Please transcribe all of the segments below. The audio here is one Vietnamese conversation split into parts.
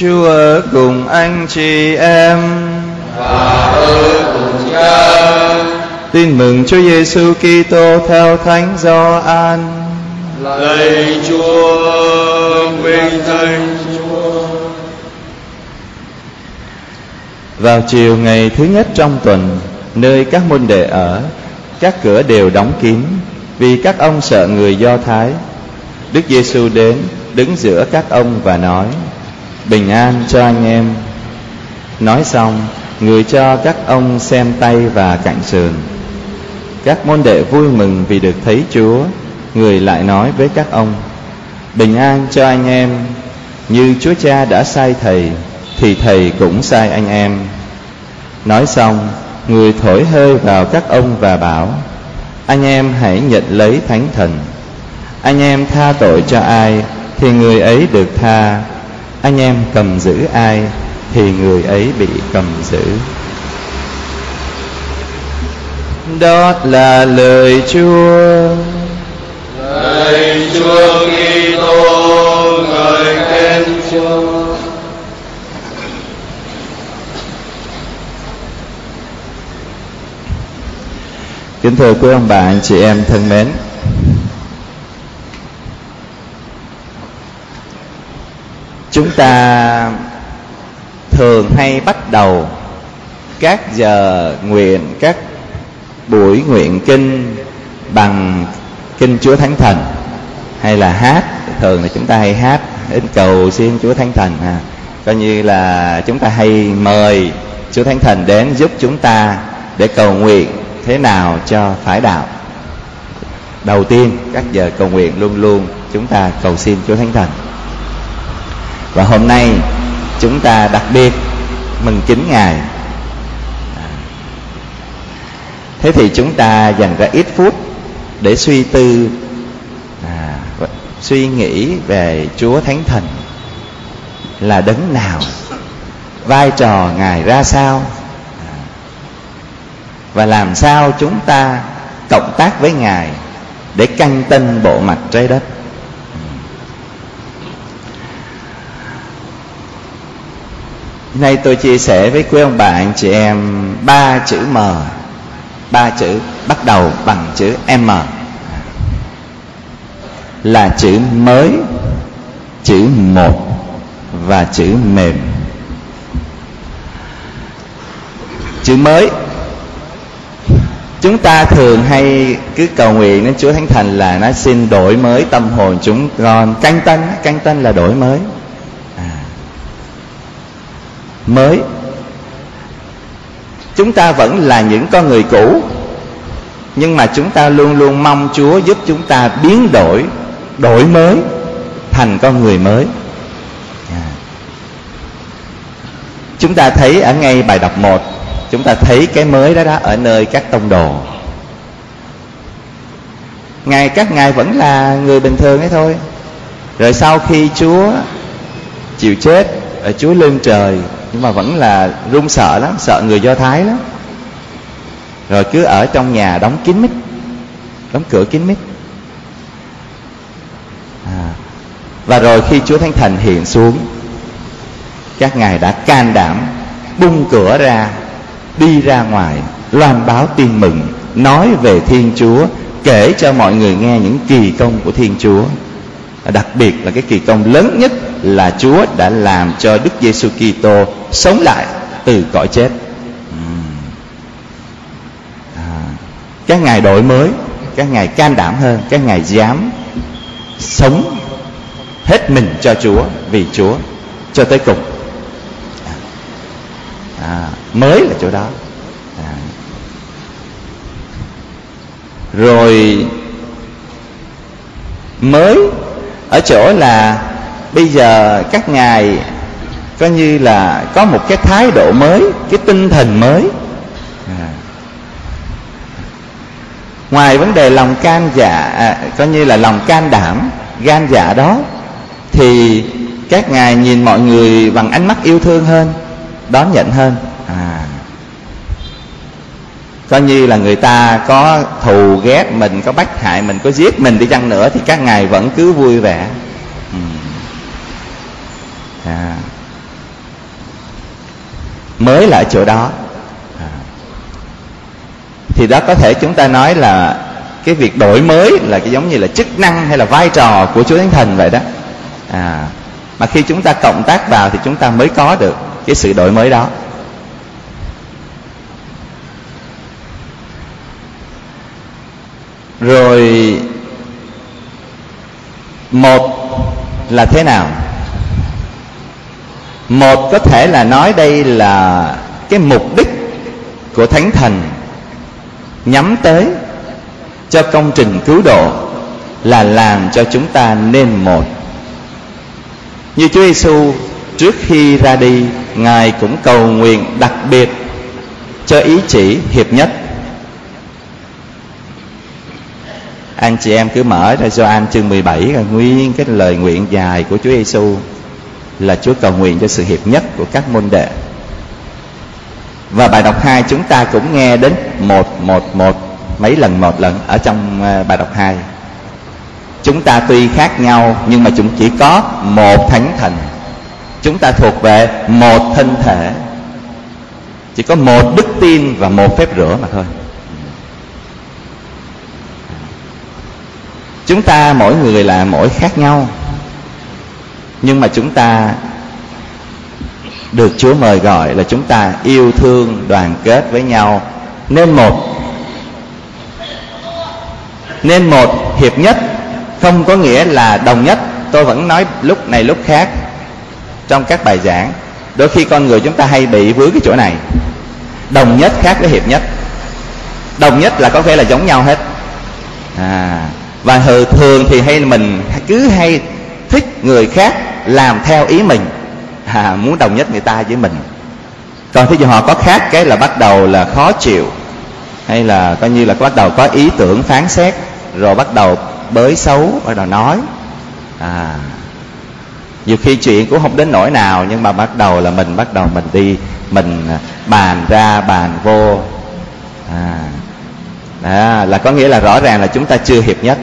Chúa cùng anh chị em và ở cùng cha Tin mừng Chúa Giêsu Kitô theo Thánh Gioan. lạy Chúa vinh danh Chúa Vào chiều ngày thứ nhất trong tuần, nơi các môn đệ ở, các cửa đều đóng kín vì các ông sợ người Do Thái. Đức Giêsu đến đứng giữa các ông và nói: Bình an cho anh em. Nói xong, người cho các ông xem tay và cạnh sườn. Các môn đệ vui mừng vì được thấy Chúa. Người lại nói với các ông: Bình an cho anh em. Như Chúa Cha đã sai thầy, thì thầy cũng sai anh em. Nói xong, người thổi hơi vào các ông và bảo: Anh em hãy nhận lấy Thánh Thần. Anh em tha tội cho ai thì người ấy được tha. Anh em cầm giữ ai thì người ấy bị cầm giữ. Đó là lời Chúa. lạy Chúa Kitô ngợi khen Chúa Kính thưa quý ông bà anh chị em thân mến Chúng ta thường hay bắt đầu các giờ nguyện, các buổi nguyện kinh bằng kinh Chúa Thánh Thần hay là hát. Thường là chúng ta hay hát đến cầu xin Chúa Thánh Thần ha. coi như là chúng ta hay mời Chúa Thánh Thần đến giúp chúng ta để cầu nguyện thế nào cho phải đạo. Đầu tiên các giờ cầu nguyện luôn luôn chúng ta cầu xin Chúa Thánh Thần và hôm nay chúng ta đặc biệt mừng chín ngài. Thế thì chúng ta dành ra ít phút để suy tư à, suy nghĩ về Chúa Thánh Thần là đấng nào vai trò ngài ra sao à, và làm sao chúng ta cộng tác với ngài để canh tân bộ mặt trái đất. Nay tôi chia sẻ với quý ông bà, anh chị em, ba chữ M. Ba chữ, bắt đầu bằng chữ M. Là chữ mới, chữ một và chữ mềm. Chữ mới. Chúng ta thường hay cứ cầu nguyện đến Chúa Thánh Thần là nó xin đổi mới tâm hồn chúng con. Canh tân canh tân là đổi mới mới. Chúng ta vẫn là những con người cũ, nhưng mà chúng ta luôn luôn mong Chúa giúp chúng ta biến đổi đổi mới, thành con người mới. Chúng ta thấy ở ngay bài đọc 1 chúng ta thấy cái mới đó đó ở nơi các tông đồ. Ngài, các ngài vẫn là người bình thường ấy thôi. Rồi sau khi chúa chịu chết ở chúa lên trời nhưng mà vẫn là run sợ lắm, sợ người do thái lắm rồi cứ ở trong nhà đóng kín mít, đóng cửa kín mít à. và rồi khi chúa thánh thần hiện xuống, các ngài đã can đảm bung cửa ra, đi ra ngoài, loan báo tin mừng, nói về thiên chúa, kể cho mọi người nghe những kỳ công của thiên chúa đặc biệt là cái kỳ công lớn nhất là chúa đã làm cho đức giêsu kitô sống lại từ cõi chết à, các ngài đổi mới các ngài can đảm hơn các ngài dám sống hết mình cho chúa vì chúa cho tới cùng à, à mới là chỗ đó à. rồi mới ở chỗ là bây giờ các ngài coi như là có một cái thái độ mới cái tinh thần mới à. ngoài vấn đề lòng can dạ à, coi như là lòng can đảm gan dạ đó thì các ngài nhìn mọi người bằng ánh mắt yêu thương hơn đón nhận hơn à coi như là người ta có thù ghét mình có bách hại mình có giết mình đi chăng nữa thì các ngài vẫn cứ vui vẻ ừ à. mới là ở chỗ đó. À. thì đó có thể chúng ta nói là cái việc đổi mới là cái giống như là chức năng hay là vai trò của Chúa Thánh Thần vậy đó. À. Mà khi chúng ta cộng tác vào thì chúng ta mới có được cái sự đổi mới đó. Rồi, một là thế nào? Một có thể là nói đây là cái mục đích của thánh thần nhắm tới cho công trình cứu độ là làm cho chúng ta nên một. Như Chúa Giêsu trước khi ra đi, ngài cũng cầu nguyện đặc biệt cho ý chỉ hiệp nhất. Anh chị em cứ mở ra Gioan chương 17 là nguyên cái lời nguyện dài của Chúa Giêsu là Chúa cầu nguyện cho sự hiệp nhất của các môn đệ. Và bài đọc 2 chúng ta cũng nghe đến một một một, mấy lần, một lần ở trong ờ, bài đọc 2 chúng ta tuy khác nhau, nhưng mà chúng chỉ có một thánh thần. Chúng ta thuộc về một thân thể. Chỉ có một đức tin và một phép rửa mà thôi. Chúng ta mỗi người là mỗi khác nhau nhưng mà chúng ta được chúa mời gọi là chúng ta yêu thương đoàn kết với nhau. Nên một nên một hiệp nhất không có nghĩa là đồng nhất. Tôi vẫn nói lúc này lúc khác trong các bài giảng. Đôi khi con người chúng ta hay bị vướng cái chỗ này. Đồng nhất khác với hiệp nhất. Đồng nhất là có vẻ là giống nhau hết. À, và thường thì hay mình cứ hay thích người khác làm theo ý mình à, muốn đồng nhất người ta với mình. Còn thí dụ họ có khác cái là bắt đầu là khó chịu hay là coi như là bắt đầu có ý tưởng phán xét rồi bắt đầu bới xấu bắt đầu nói. À nhiều khi chuyện cũng không đến nỗi nào nhưng mà bắt đầu là mình bắt đầu mình đi mình bàn ra bàn vô. À đó, là có nghĩa là rõ ràng là chúng ta chưa hiệp nhất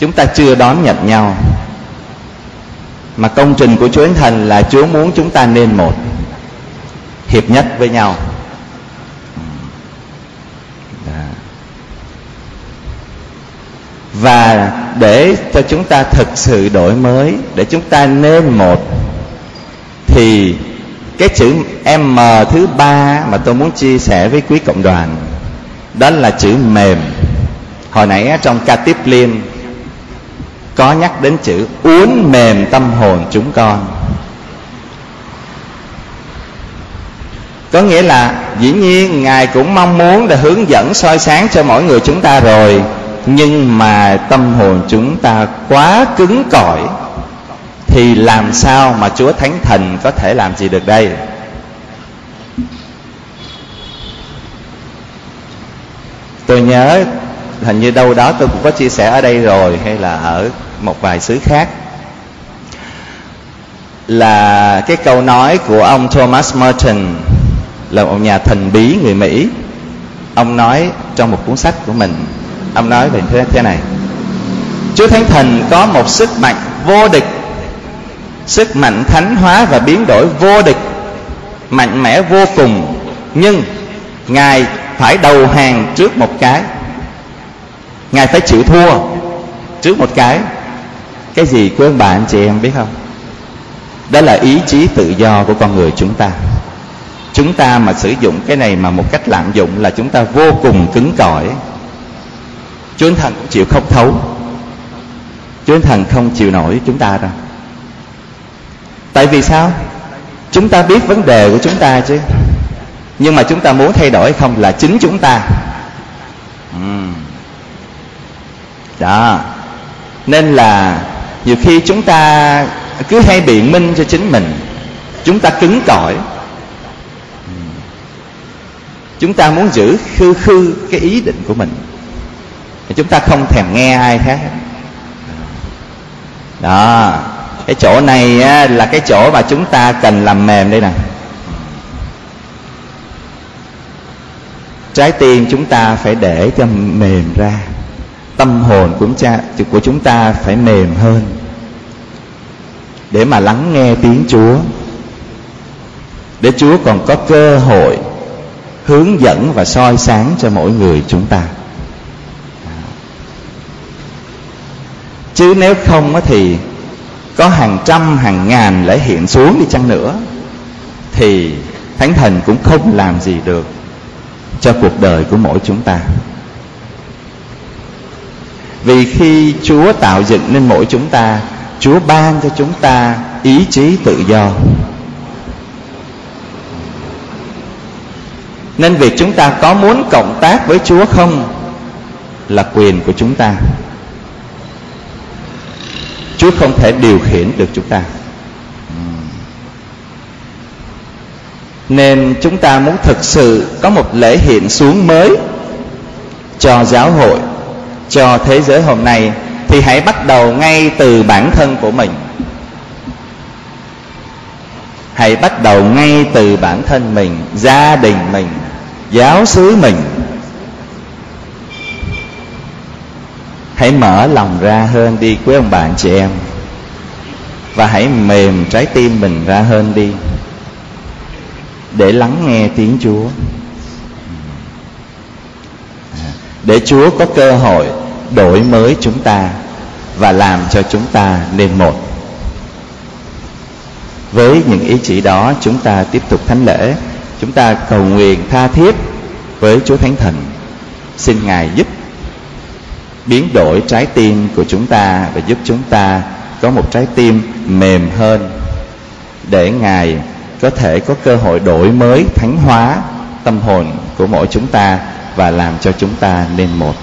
chúng ta chưa đón nhận nhau mà công trình của Chúa Thánh Thần là Chúa muốn chúng ta nên một, hiệp nhất với nhau. Và để cho chúng ta thực sự đổi mới, để chúng ta nên một, thì cái chữ M thứ ba mà tôi muốn chia sẻ với quý cộng đoàn, đó là chữ mềm. Hồi nãy trong ca tiếp liên có nhắc đến chữ uốn mềm tâm hồn chúng con. Có nghĩa là, dĩ nhiên, ngài cũng mong muốn để hướng dẫn soi sáng cho mỗi người chúng ta rồi, nhưng mà tâm hồn chúng ta quá cứng cỏi, thì làm sao mà chúa thánh thần có thể làm gì được đây? Tôi nhớ hình như đâu đó tôi cũng có chia sẻ ở đây rồi, hay là ở một vài xứ khác. Là cái câu nói của ông Thomas Merton, là một nhà thần bí người Mỹ. Ông nói trong một cuốn sách của mình, ông nói về thế thế này. Chúa Thánh Thần có một sức mạnh vô địch, Sức mạnh thánh hóa và biến đổi vô địch, Mạnh mẽ vô cùng. Nhưng Ngài phải đầu hàng trước một cái. Ngài phải chịu thua Trước một cái. Cái gì quý ông bà, anh chị em biết không? Đó là ý chí tự do của con người chúng ta. Chúng ta mà sử dụng cái này mà một cách lạm dụng Là chúng ta vô cùng cứng cỏi. Chúa Thần cũng chịu không thấu. Chúa Thần không chịu nổi chúng ta đâu. Tại vì sao? Chúng ta biết vấn đề của chúng ta chứ. Nhưng mà chúng ta muốn thay đổi không là chính chúng ta. Đó. Nên là Nhiều khi chúng ta cứ hay biện minh cho chính mình Chúng ta cứng cỏi. Chúng ta muốn giữ khư khư cái ý định của mình thì chúng ta không thèm nghe ai khác. Đó. Cái chỗ này á, là cái chỗ mà chúng ta cần làm mềm đây nè. Trái tim chúng ta phải để cho mềm ra tâm hồn của chúng của chúng ta phải mềm hơn. Để mà lắng nghe tiếng Chúa, để Chúa còn có cơ hội hướng dẫn và soi sáng cho mỗi người chúng ta. Chứ nếu không thì có hàng trăm, hàng ngàn lễ hiện xuống đi chăng nữa, thì thánh thần cũng không làm gì được cho cuộc đời của mỗi chúng ta vì khi chúa tạo dựng nên mỗi chúng ta, chúa ban cho chúng ta ý chí tự do. Nên việc chúng ta có muốn cộng tác với chúa không là quyền của chúng ta. Chúa không thể điều khiển được chúng ta. Nên chúng ta muốn thực sự có một lễ hiện xuống mới cho giáo hội cho thế giới hôm nay, thì hãy bắt đầu ngay từ bản thân của mình. Hãy bắt đầu ngay từ bản thân mình, gia đình mình, giáo xứ mình. Hãy mở lòng ra hơn đi, quý ông bạn chị em. Và hãy mềm trái tim mình ra hơn đi, để lắng nghe tiếng chúa. Để chúa có cơ hội đổi mới chúng ta và làm cho chúng ta nên một. Với những ý chỉ đó, chúng ta tiếp tục thánh lễ. Chúng ta cầu nguyện tha thiết với chúa thánh thần. Xin ngài giúp biến đổi trái tim của chúng ta và giúp chúng ta có một trái tim mềm hơn để ngài có thể có cơ hội đổi mới, thánh hóa tâm hồn của mỗi chúng ta và làm cho chúng ta nên một.